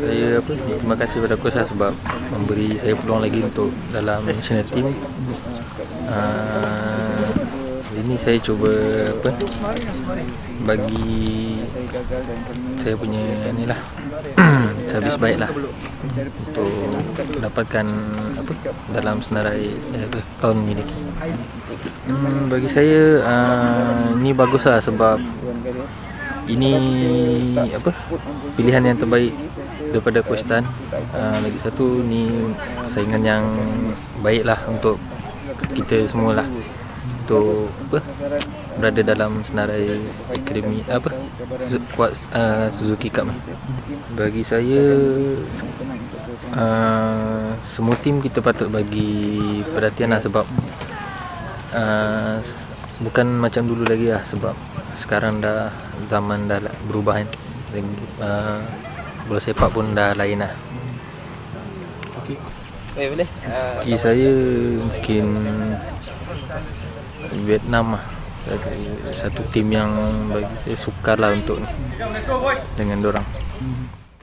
saya apa terima kasih kepada coach lah sebab memberi saya peluang lagi untuk dalam national team. Uh, ini saya cuba apa bagi saya punya ni lah servis baik lah untuk dapatkan apa dalam senarai eh, tahun ini. Hmm, bagi saya uh, ni bagus lah sebab ini apa pilihan yang terbaik daripada Coach Tan uh, lagi satu ni persaingan yang baik lah untuk kita semua lah untuk apa? Berada dalam senarai akademi apa? Kuat uh, Suzuki Cup bagi saya uh, semua tim kita patut bagi perhatian lah sebab uh, bukan macam dulu lagi lah sebab sekarang dah zaman dah berubah kan. Uh, bola sepak pun dah lain lah Okay. Eh boleh. Uh, bagi saya mungkin Vietnam lah satu, satu tim yang bagi saya sukar lah untuk dengan orang.